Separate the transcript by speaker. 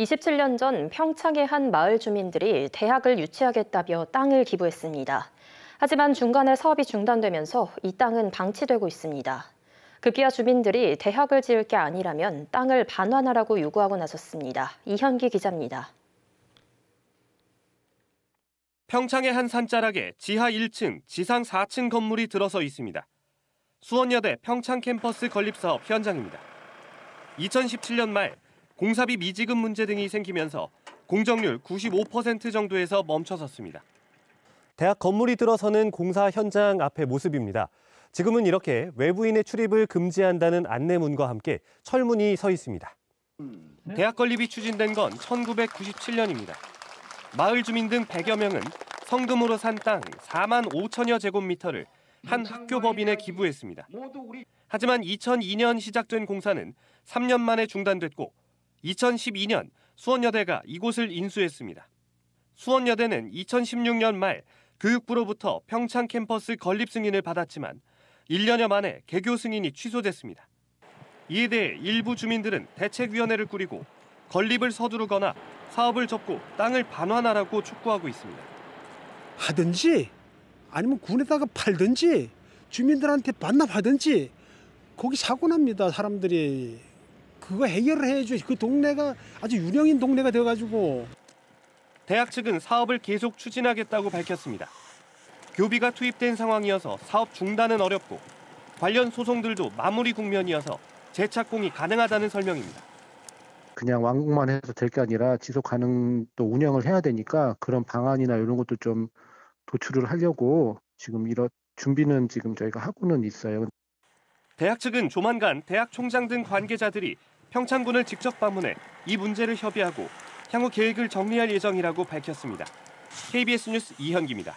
Speaker 1: 27년 전 평창의 한 마을 주민들이 대학을 유치하겠다며 땅을 기부했습니다. 하지만 중간에 사업이 중단되면서 이 땅은 방치되고 있습니다. 급기야 주민들이 대학을 지을 게 아니라면 땅을 반환하라고 요구하고 나섰습니다. 이현기 기자입니다.
Speaker 2: 평창의 한 산자락에 지하 1층, 지상 4층 건물이 들어서 있습니다. 수원여대 평창 캠퍼스 건립 사업 현장입니다. 2017년 말 공사비 미지급 문제 등이 생기면서 공정률 95% 정도에서 멈춰섰습니다.
Speaker 3: 대학 건물이 들어서는 공사 현장 앞의 모습입니다. 지금은 이렇게 외부인의 출입을 금지한다는 안내문과 함께 철문이 서 있습니다.
Speaker 2: 대학 건립이 추진된 건 1997년입니다. 마을 주민 등 100여 명은 성금으로 산 땅 4만 5천여 제곱미터를 한 학교 법인에 기부했습니다. 하지만 2002년 시작된 공사는 3년 만에 중단됐고 2012년 수원여대가 이곳을 인수했습니다. 수원여대는 2016년 말 교육부로부터 평창 캠퍼스 건립 승인을 받았지만 1년여 만에 개교 승인이 취소됐습니다. 이에 대해 일부 주민들은 대책위원회를 꾸리고 건립을 서두르거나 사업을 접고 땅을 반환하라고 촉구하고 있습니다.
Speaker 4: 하든지 아니면 군에다가 팔든지 주민들한테 반납하든지 거기 사고 납니다 사람들이 그거 해결을 해야죠 그 동네가 아주 유령인 동네가 되어가지고
Speaker 2: 대학 측은 사업을 계속 추진하겠다고 밝혔습니다. 교비가 투입된 상황이어서 사업 중단은 어렵고 관련 소송들도 마무리 국면이어서 재착공이 가능하다는 설명입니다.
Speaker 5: 그냥 완공만 해서 될 게 아니라 지속 가능 또 운영을 해야 되니까 그런 방안이나 이런 것도 좀 도출을 하려고 지금 이런 준비는 지금 저희가 하고는 있어요.
Speaker 2: 대학 측은 조만간 대학 총장 등 관계자들이 평창군을 직접 방문해 이 문제를 협의하고 향후 계획을 정리할 예정이라고 밝혔습니다. KBS 뉴스 이현기입니다.